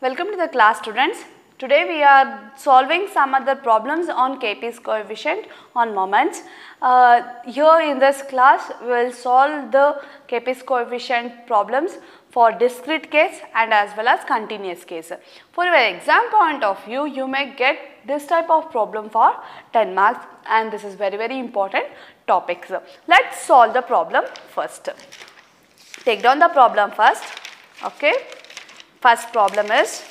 Welcome to the class students. Today we are solving some other problems on Kp's coefficient on moments. Uh, here in this class we will solve the Kp's coefficient problems for discrete case and as well as continuous case. For your exam point of view you may get this type of problem for 10 marks and this is very very important topics. Let's solve the problem first. Take down the problem first. Okay. First problem is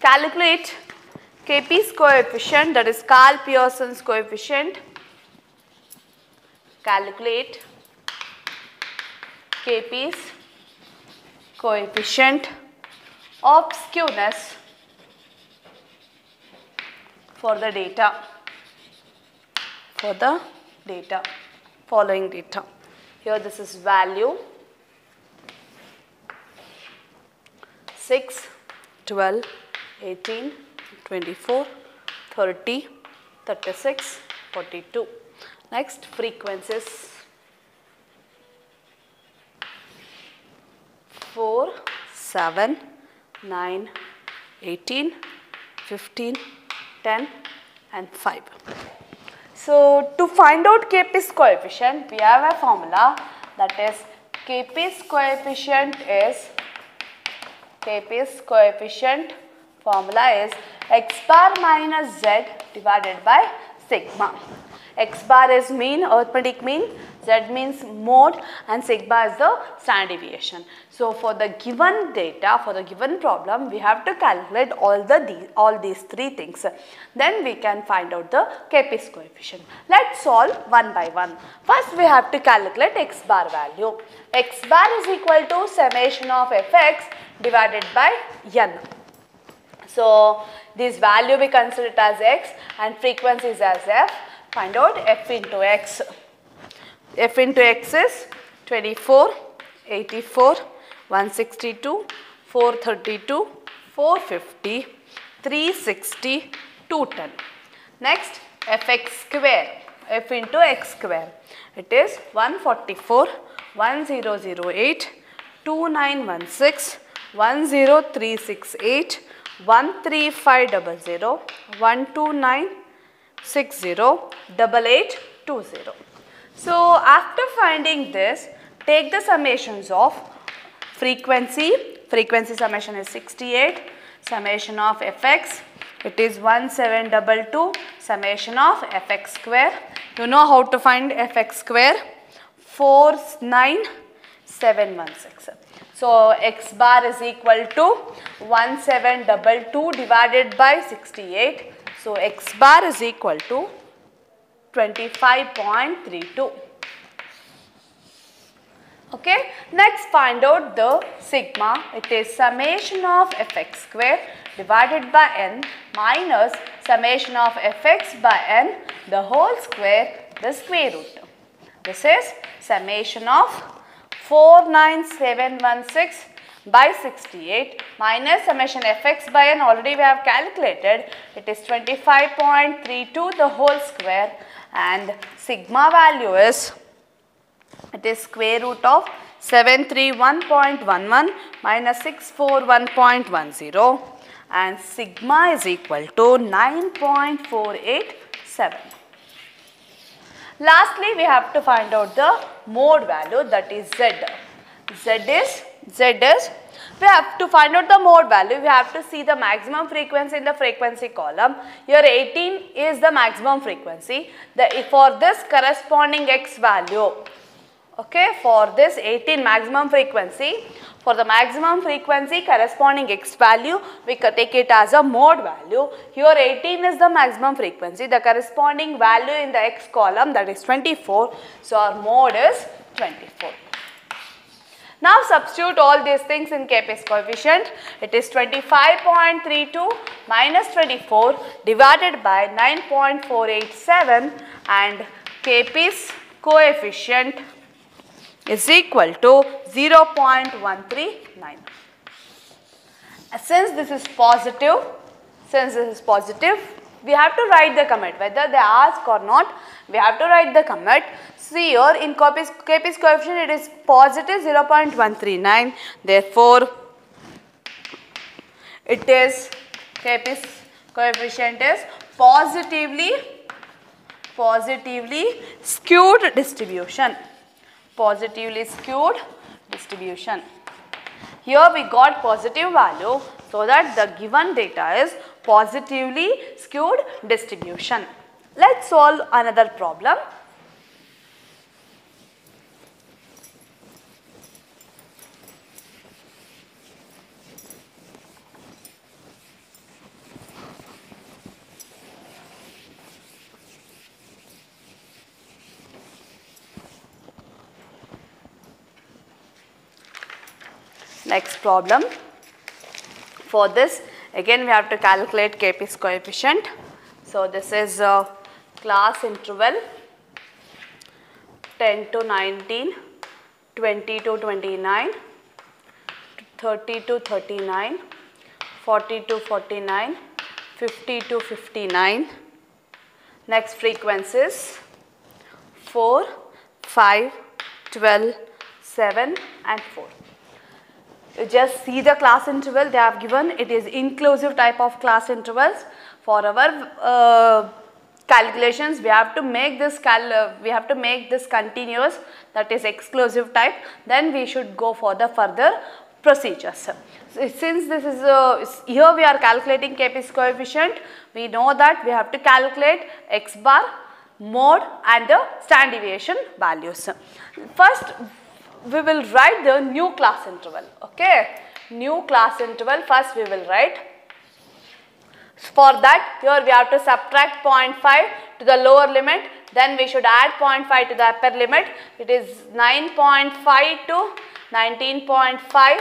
calculate Kp's coefficient that is Karl Pearson's coefficient. Calculate Kp's coefficient of skewness for the data for the data following data. Here this is value 6, 12, 18, 24, 30, 36, 42. Next frequencies 4, 7, 9, 18, 15, 10 and 5. So to find out Kp's coefficient we have a formula that is Kp's coefficient is Kp's coefficient formula is x bar minus z divided by sigma. X bar is mean, arithmetic mean, z means mode and sigma is the standard deviation. So for the given data, for the given problem, we have to calculate all the all these three things. Then we can find out the Kp's coefficient. Let's solve one by one. First we have to calculate x bar value. x bar is equal to summation of fx divided by n. So this value we consider it as x and frequency is as f. Find out f into x. f into x is 24, 84, 162, 432, 450, 360, 210. Next fx square f into x square. It is 144, 1008, 2916, 10368, 13500, 12960, 8820. So after finding this, take the summations of frequency, frequency summation is 68, summation of fx, it is 1722, summation of fx square. You know how to find fx square? 49716. So x bar is equal to 1722 divided by 68. So x bar is equal to 25.32. Okay. Next find out the sigma. It is summation of fx square divided by n minus summation of fx by n the whole square the square root. This is summation of 49716 by 68 minus summation fx by n already we have calculated it is 25.32 the whole square and sigma value is it is square root of 731.11 minus 641.10 and sigma is equal to 9.487. Lastly, we have to find out the mode value that is Z. Z is, Z is, we have to find out the mode value, we have to see the maximum frequency in the frequency column. Here 18 is the maximum frequency. The, for this corresponding x value, okay, for this 18 maximum frequency, for the maximum frequency corresponding x value, we take it as a mode value. Here 18 is the maximum frequency, the corresponding value in the x column that is 24. So our mode is 24. Now substitute all these things in Kp's coefficient. It is 25.32 minus 24 divided by 9.487 and Kp's coefficient is equal to 0.139. Since this is positive, since this is positive, we have to write the commit whether they ask or not we have to write the commit see here in Kp's coefficient it is positive 0.139 therefore it is Kp's coefficient is positively positively skewed distribution. Positively skewed distribution. Here we got positive value so that the given data is positively skewed distribution. Let's solve another problem Next problem. For this, again we have to calculate Kp's coefficient. So this is class interval 10 to 19, 20 to 29, 30 to 39, 40 to 49, 50 to 59. Next frequencies 4, 5, 12, 7 and 4 just see the class interval they have given. It is inclusive type of class intervals. For our uh, calculations we have to make this cal uh, we have to make this continuous. That is exclusive type. Then we should go for the further procedures. Since this is uh, here we are calculating kp's coefficient. We know that we have to calculate x bar mode and the standard deviation values. First we will write the new class interval okay? New class interval first we will write. For that here we have to subtract 0.5 to the lower limit then we should add 0.5 to the upper limit. It is 9.5 to 19.5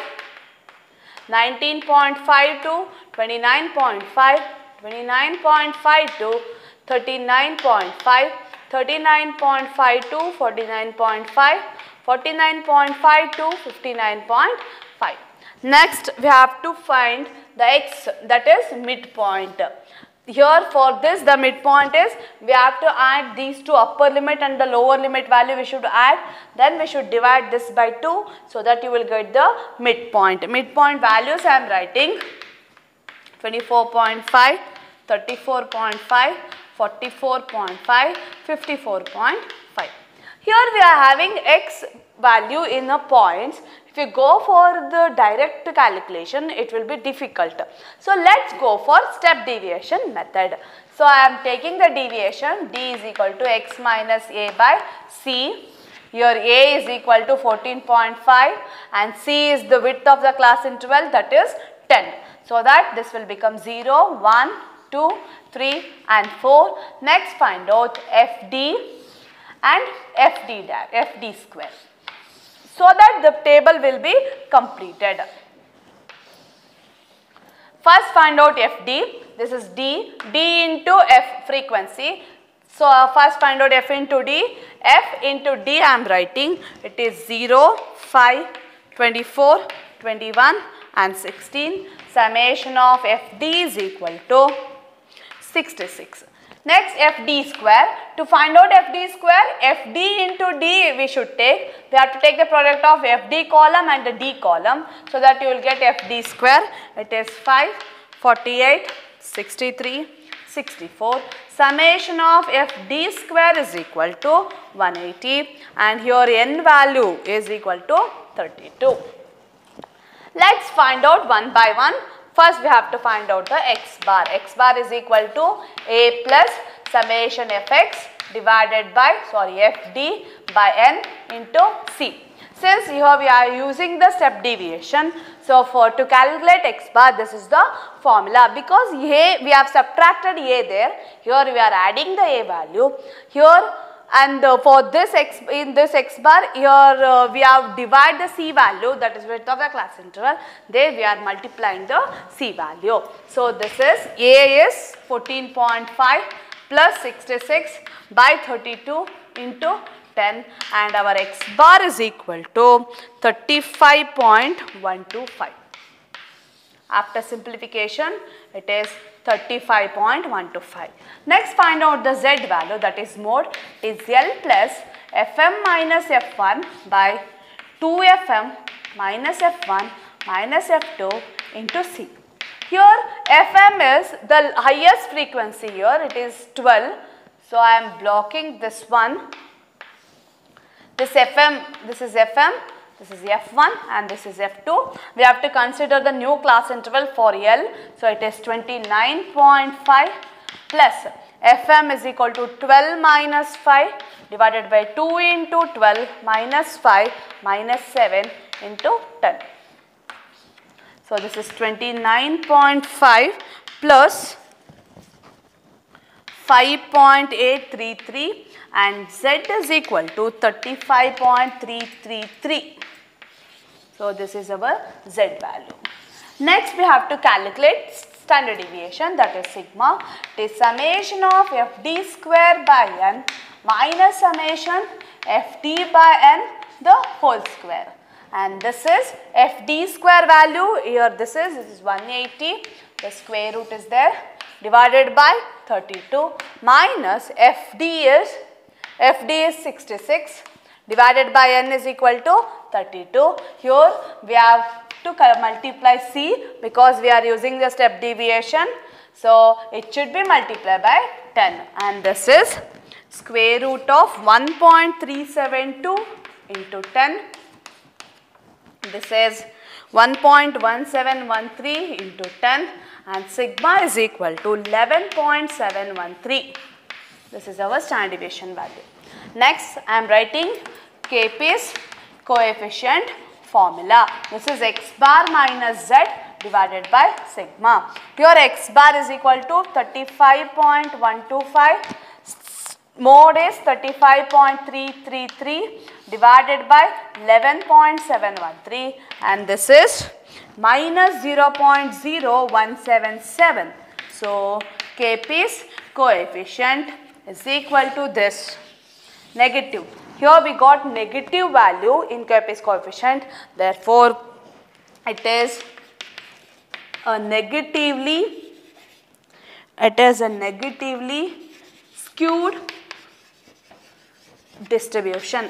19.5 to 29.5 29.5 to 39.5 39.5 to 49.5 49.5 to 59.5. Next we have to find the x that is midpoint. Here for this the midpoint is we have to add these two upper limit and the lower limit value we should add then we should divide this by 2 so that you will get the midpoint. Midpoint values I am writing 24.5, 34.5, 44.5, 54.5. Here we are having x value in the points. If you go for the direct calculation, it will be difficult. So, let's go for step deviation method. So, I am taking the deviation d is equal to x minus a by c. Here a is equal to 14.5 and c is the width of the class interval that is 10. So, that this will become 0, 1, 2, 3 and 4. Next find out fd and FD FD square. So that the table will be completed. First find out FD, this is D, D into F frequency. So uh, first find out F into D, F into D I am writing, it is 0, 5, 24, 21 and 16. Summation of FD is equal to 66. Next FD square. To find out FD square, FD into D we should take. We have to take the product of FD column and the D column. So that you will get FD square. It is 5, 48, 63, 64. Summation of FD square is equal to 180 and here n value is equal to 32. Let's find out one by one First we have to find out the x bar. x bar is equal to a plus summation fx divided by sorry fd by n into c. Since here we are using the step deviation, so for to calculate x bar this is the formula because a we have subtracted a there, here we are adding the a value, here and uh, for this x in this x bar here uh, we have divide the c value that is width of the class interval there we are multiplying the c value. So this is a is 14.5 plus 66 by 32 into 10 and our x bar is equal to 35.125. After simplification it is 35.125. Next find out the Z value that is mode is L plus Fm minus F1 by 2Fm minus F1 minus F2 into C. Here FM is the highest frequency here, it is 12. So I am blocking this one. This FM, this is FM, this is F1 and this is F2. We have to consider the new class interval for L. So it is 29.5 plus Fm is equal to 12 minus 5 divided by 2 into 12 minus 5 minus 7 into 10. So this is 29.5 plus 5.833 and Z is equal to 35.333. So this is our Z value. Next we have to calculate standard deviation that is sigma. It is summation of fd square by n minus summation fd by n the whole square. And this is fd square value here this is this is 180 the square root is there divided by 32 minus fd is fd is 66 divided by n is equal to 32. Here we have to multiply c because we are using the step deviation. So it should be multiplied by 10 and this is square root of 1.372 into 10. This is 1.1713 into 10 and sigma is equal to 11.713. This is our standard deviation value. Next, I am writing Kp's coefficient formula. This is x bar minus z divided by sigma. Your x bar is equal to 35.125 mode is 35.333 divided by 11.713 and this is minus 0.0177. So, Kp's coefficient is equal to this negative. Here we got negative value in Kp's coefficient. Therefore, it is a negatively, it is a negatively skewed distribution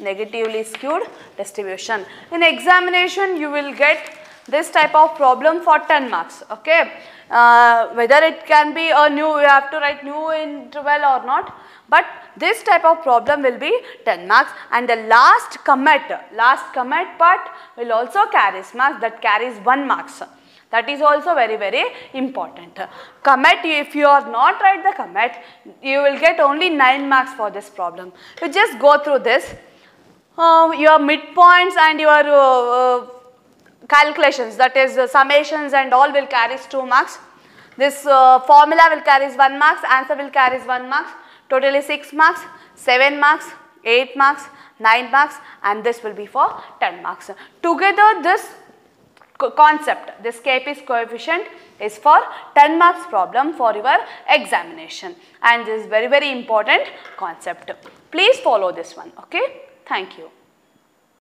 negatively skewed distribution. In examination you will get this type of problem for 10 marks okay uh, whether it can be a new you have to write new interval or not but this type of problem will be 10 marks and the last commit last commit part will also carries marks that carries 1 marks that is also very very important. Commit if you are not write the commit you will get only 9 marks for this problem. You just go through this uh, your midpoints and your uh, uh, calculations that is summations and all will carry 2 marks. This uh, formula will carries 1 marks, answer will carries 1 marks, totally 6 marks, 7 marks, 8 marks, 9 marks and this will be for 10 marks. Together this concept, this Kp's coefficient is for 10 marks problem for your examination and this is very very important concept. Please follow this one okay. Thank you.